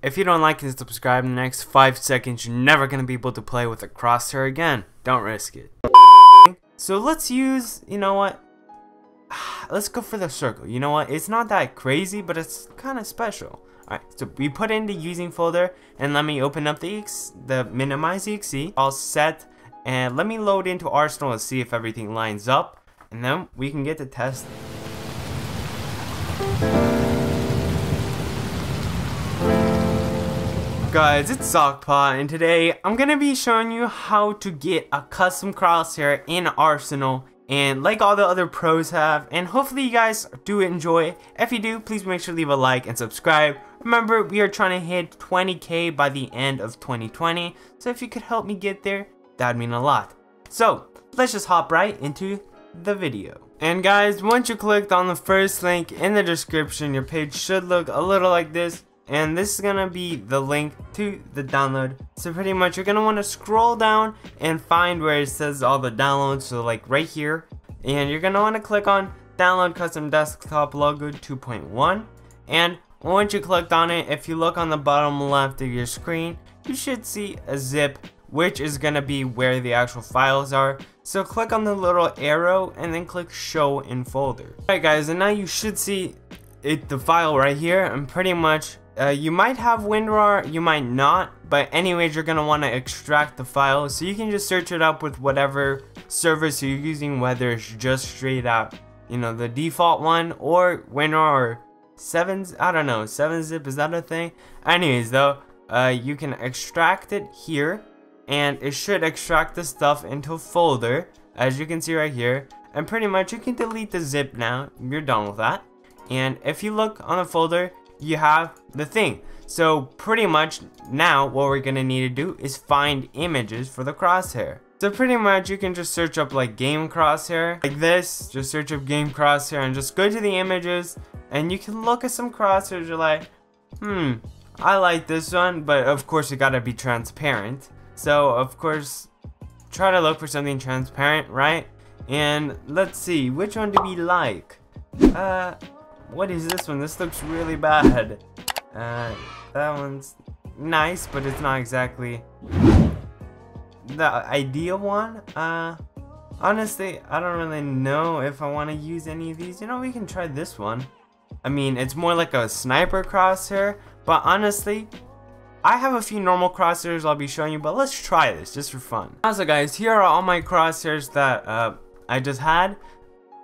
If you don't like and subscribe in the next 5 seconds, you're never going to be able to play with a crosshair again. Don't risk it. So let's use, you know what? Let's go for the circle. You know what? It's not that crazy, but it's kind of special. Alright, so we put in the using folder and let me open up the ex the minimize exe. All set and let me load into Arsenal and see if everything lines up and then we can get to testing. Guys, it's Sakpot and today I'm gonna be showing you how to get a custom crosshair in Arsenal and like all the other pros have and hopefully you guys do enjoy. If you do please make sure to leave a like and subscribe. Remember we are trying to hit 20k by the end of 2020 so if you could help me get there that'd mean a lot. So let's just hop right into the video. And guys once you clicked on the first link in the description your page should look a little like this and this is gonna be the link to the download. So pretty much you're gonna want to scroll down and find where it says all the downloads so like right here. And you're gonna want to click on download custom desktop logo 2.1 and once you clicked on it if you look on the bottom left of your screen you should see a zip which is gonna be where the actual files are. So click on the little arrow and then click show in folder. Alright guys and now you should see it the file right here and pretty much uh, you might have WinRAR, you might not, but anyways, you're gonna want to extract the file, so you can just search it up with whatever service you're using, whether it's just straight out, you know, the default one, or WinRAR, or 7, I don't know, 7-zip, is that a thing? Anyways, though, uh, you can extract it here, and it should extract the stuff into a folder, as you can see right here, and pretty much you can delete the zip now, you're done with that. And if you look on the folder, you have the thing. So pretty much now what we're gonna need to do is find images for the crosshair. So pretty much you can just search up like game crosshair like this, just search up game crosshair and just go to the images and you can look at some crosshairs you're like, hmm, I like this one, but of course you gotta be transparent. So of course, try to look for something transparent, right? And let's see, which one do we like? Uh, what is this one? This looks really bad. Uh, that one's nice, but it's not exactly the ideal one. Uh, honestly, I don't really know if I want to use any of these. You know, we can try this one. I mean, it's more like a sniper crosshair, but honestly, I have a few normal crosshairs I'll be showing you, but let's try this just for fun. Also guys, here are all my crosshairs that uh, I just had.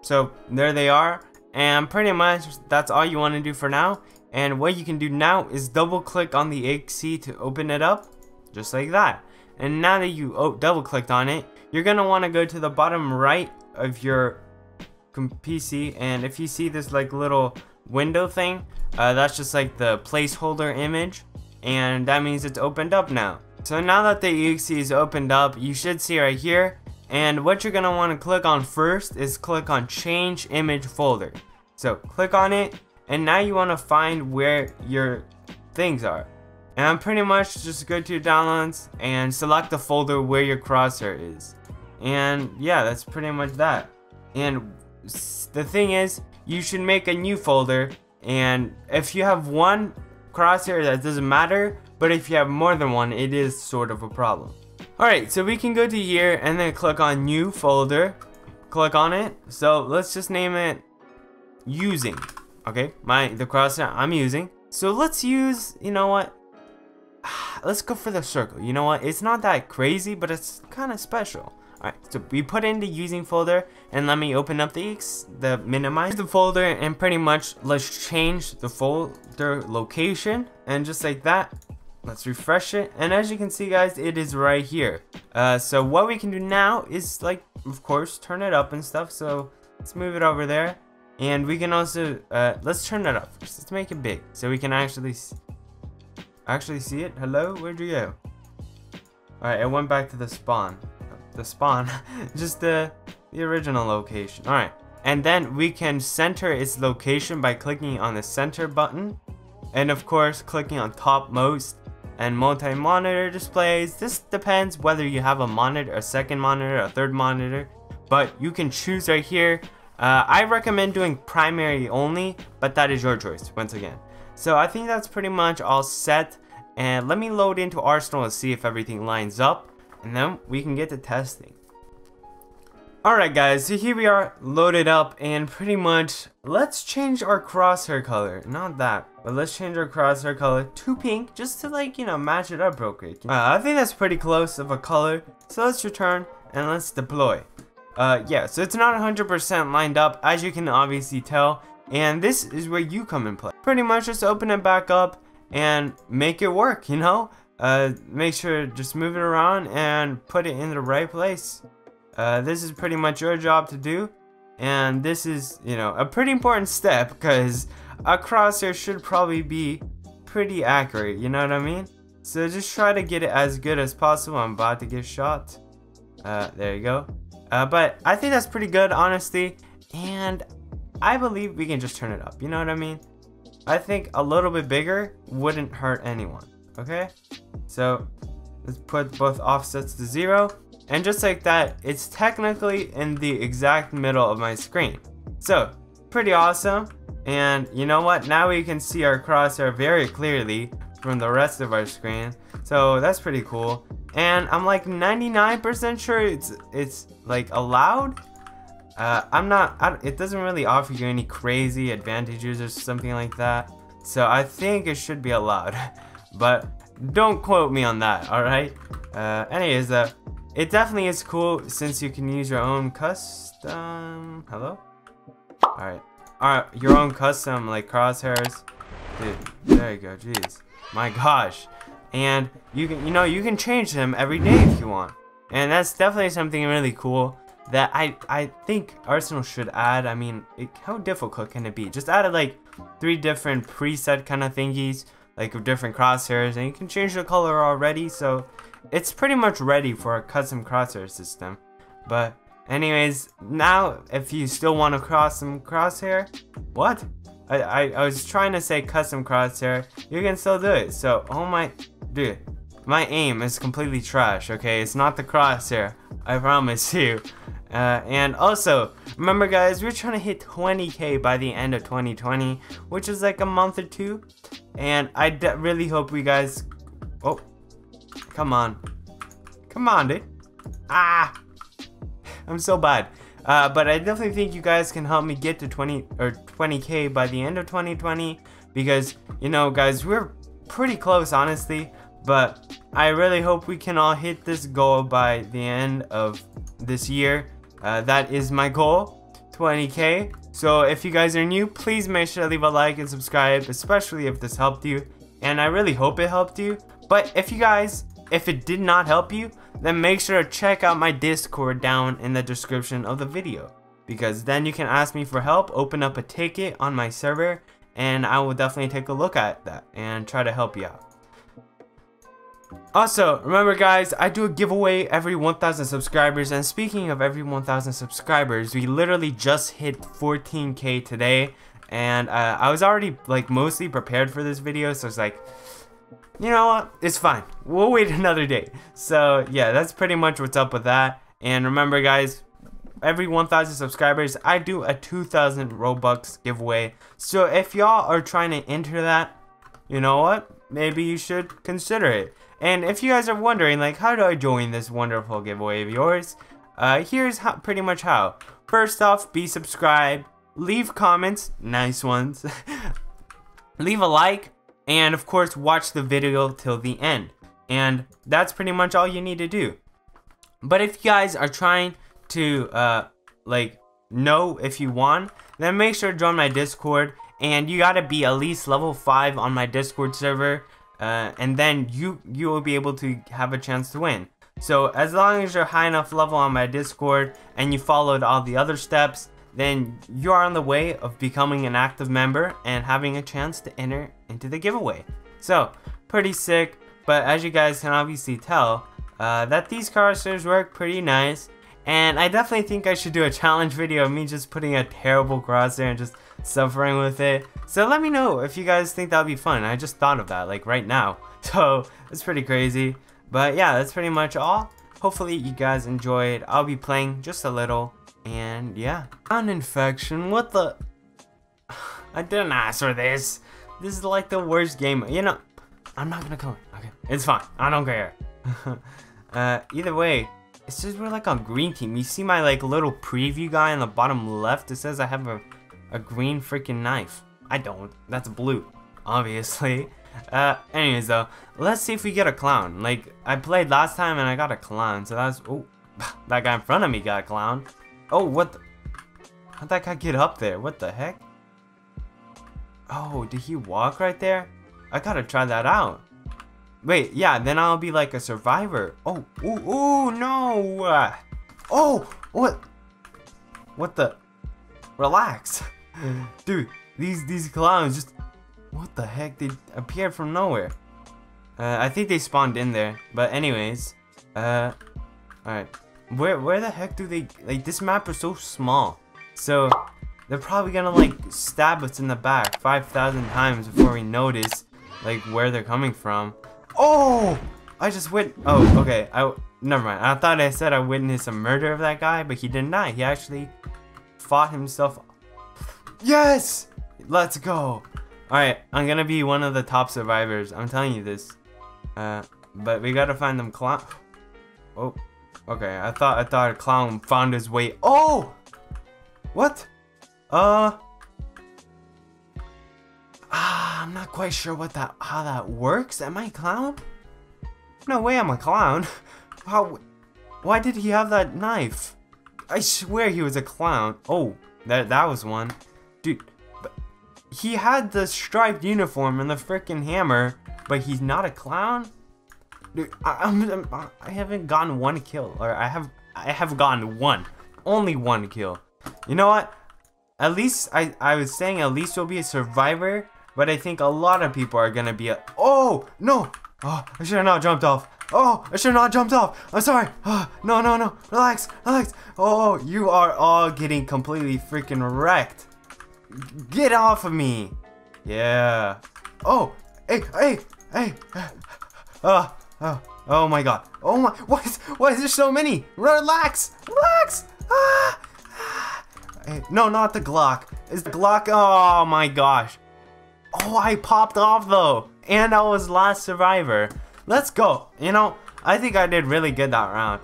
So there they are. And pretty much that's all you want to do for now. And what you can do now is double click on the exe to open it up, just like that. And now that you double clicked on it, you're going to want to go to the bottom right of your PC. And if you see this like little window thing, uh, that's just like the placeholder image. And that means it's opened up now. So now that the exe is opened up, you should see right here. And what you're want to click on first is click on change image folder. So click on it and now you want to find where your things are. And pretty much just go to your downloads and select the folder where your crosshair is. And yeah, that's pretty much that. And the thing is, you should make a new folder and if you have one crosshair that doesn't matter, but if you have more than one, it is sort of a problem. Alright, so we can go to here and then click on new folder. Click on it. So let's just name it using. Okay, my the crosshair I'm using. So let's use, you know what? Let's go for the circle. You know what? It's not that crazy, but it's kind of special. Alright, so we put in the using folder and let me open up the the minimize the folder and pretty much let's change the folder location and just like that let's refresh it and as you can see guys it is right here uh, so what we can do now is like of course turn it up and stuff so let's move it over there and we can also, uh, let's turn that up first. Let's make it big so we can actually, actually see it. Hello, where'd you go? Alright, I went back to the spawn. The spawn, just the, the original location. Alright, and then we can center its location by clicking on the center button. And of course, clicking on topmost and multi-monitor displays. This depends whether you have a monitor, a second monitor, a third monitor. But you can choose right here uh, I recommend doing primary only, but that is your choice, once again. So I think that's pretty much all set. And let me load into Arsenal and see if everything lines up. And then we can get to testing. Alright guys, so here we are loaded up and pretty much let's change our crosshair color. Not that, but let's change our crosshair color to pink just to like, you know, match it up real quick. Uh, I think that's pretty close of a color. So let's return and let's deploy. Uh, yeah, so it's not 100% lined up as you can obviously tell. And this is where you come in play. Pretty much just open it back up and make it work, you know? Uh, make sure just move it around and put it in the right place. Uh, this is pretty much your job to do. And this is, you know, a pretty important step because a crosshair should probably be pretty accurate, you know what I mean? So just try to get it as good as possible. I'm about to get shot. Uh, there you go. Uh, but I think that's pretty good, honestly. And I believe we can just turn it up, you know what I mean? I think a little bit bigger wouldn't hurt anyone, okay? So let's put both offsets to zero. And just like that, it's technically in the exact middle of my screen. So, pretty awesome. And you know what? Now we can see our crosshair very clearly from the rest of our screen. So that's pretty cool. And I'm like 99% sure it's it's like allowed. Uh, I'm not, it doesn't really offer you any crazy advantages or something like that. So I think it should be allowed. but don't quote me on that, alright? Uh, anyways, uh, it definitely is cool since you can use your own custom... Hello? Alright. Alright, your own custom, like, crosshairs. Dude, there you go, jeez. My gosh. And you can, you know, you can change them every day if you want. And that's definitely something really cool that I, I think Arsenal should add. I mean, it, how difficult can it be? Just add like three different preset kind of thingies, like different crosshairs, and you can change the color already. So it's pretty much ready for a custom crosshair system. But anyways, now if you still want a custom crosshair, what? I, I, I was trying to say custom crosshair, you can still do it. So, oh my, dude, my aim is completely trash, okay? It's not the crosshair, I promise you. Uh, and also, remember guys, we're trying to hit 20k by the end of 2020, which is like a month or two. And I really hope we guys, oh, Come on. Come on, dude. Ah! I'm so bad. Uh, but I definitely think you guys can help me get to 20 or 20k by the end of 2020 because you know guys we're pretty close honestly but I really hope we can all hit this goal by the end of this year uh, that is my goal 20k so if you guys are new please make sure to leave a like and subscribe especially if this helped you and I really hope it helped you but if you guys if it did not help you, then make sure to check out my Discord down in the description of the video. Because then you can ask me for help, open up a ticket on my server, and I will definitely take a look at that and try to help you out. Also, remember guys, I do a giveaway every 1,000 subscribers, and speaking of every 1,000 subscribers, we literally just hit 14k today, and uh, I was already like mostly prepared for this video, so it's like, you know what? It's fine. We'll wait another day. So yeah, that's pretty much what's up with that. And remember guys, every 1,000 subscribers, I do a 2,000 Robux giveaway. So if y'all are trying to enter that, you know what? Maybe you should consider it. And if you guys are wondering, like, how do I join this wonderful giveaway of yours? Uh, here's how, pretty much how. First off, be subscribed, leave comments, nice ones, leave a like, and of course watch the video till the end. And that's pretty much all you need to do. But if you guys are trying to uh, like know if you won, then make sure to join my Discord and you gotta be at least level 5 on my Discord server uh, and then you you will be able to have a chance to win. So as long as you're high enough level on my Discord and you followed all the other steps, then you are on the way of becoming an active member and having a chance to enter into the giveaway. So, pretty sick, but as you guys can obviously tell, uh, that these crosshair work pretty nice, and I definitely think I should do a challenge video of me just putting a terrible crosshair and just suffering with it. So let me know if you guys think that would be fun. I just thought of that, like right now. So, it's pretty crazy. But yeah, that's pretty much all. Hopefully you guys enjoyed. I'll be playing just a little and yeah. An infection, what the? I didn't ask for this. This is like the worst game. You know, I'm not gonna come. Okay, it's fine. I don't care. uh, either way, it says we're like on green team. You see my like little preview guy on the bottom left? It says I have a, a green freaking knife. I don't. That's blue, obviously. Uh, anyways though, let's see if we get a clown. Like, I played last time and I got a clown, so that's, oh, that guy in front of me got a clown. Oh, what the, how'd that guy get up there? What the heck? Oh, did he walk right there? I gotta try that out. Wait, yeah, then I'll be like a survivor. Oh, ooh, ooh, no! Oh, what? What the? Relax. Dude, these, these clowns just what the heck? They appeared from nowhere. Uh, I think they spawned in there. But anyways, uh, alright. Where, where the heck do they, like, this map is so small. So, they're probably gonna, like, stab us in the back 5,000 times before we notice, like, where they're coming from. Oh! I just went, oh, okay, I, never mind. I thought I said I witnessed a murder of that guy, but he did not. He actually fought himself. Yes! Let's go. Alright, I'm gonna be one of the top survivors. I'm telling you this. Uh, but we gotta find them clown. Oh, okay. I thought I thought a clown found his way. Oh, what? Uh, ah, I'm not quite sure what that how that works. Am I a clown? No way, I'm a clown. How? Why did he have that knife? I swear he was a clown. Oh, that that was one, dude But he had the striped uniform and the freaking hammer, but he's not a clown. Dude, I, I'm, I haven't gotten one kill, or I have I have gotten one, only one kill. You know what? At least I I was saying at least we'll be a survivor, but I think a lot of people are gonna be a. Oh no! Oh, I should have not jumped off. Oh, I should have not jumped off. I'm sorry. Oh, no, no, no. Relax, relax. Oh, you are all getting completely freaking wrecked. Get off of me! Yeah. Oh! Hey! Hey! Hey! Oh! Oh! Oh my god. Oh my- Why is, why is there so many? Relax! Relax! Ah! Hey, no, not the Glock. Is the Glock- Oh my gosh. Oh, I popped off though. And I was last survivor. Let's go. You know, I think I did really good that round.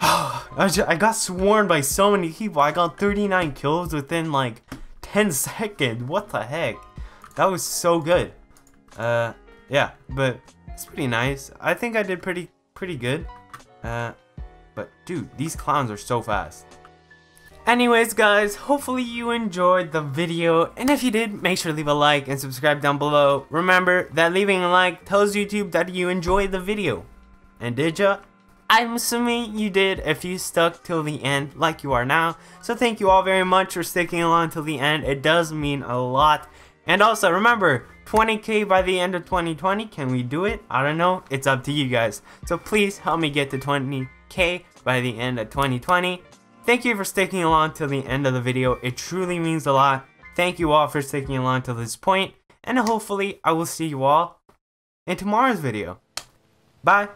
I got sworn by so many people. I got 39 kills within like 10 seconds. What the heck? That was so good. Uh, yeah, but it's pretty nice. I think I did pretty, pretty good. Uh, but dude, these clowns are so fast. Anyways guys, hopefully you enjoyed the video, and if you did, make sure to leave a like and subscribe down below. Remember that leaving a like tells YouTube that you enjoyed the video. And did ya? I'm assuming you did if you stuck till the end like you are now. So thank you all very much for sticking along till the end. It does mean a lot. And also remember, 20k by the end of 2020. Can we do it? I don't know. It's up to you guys. So please help me get to 20k by the end of 2020. Thank you for sticking along till the end of the video. It truly means a lot. Thank you all for sticking along till this point. And hopefully I will see you all in tomorrow's video. Bye.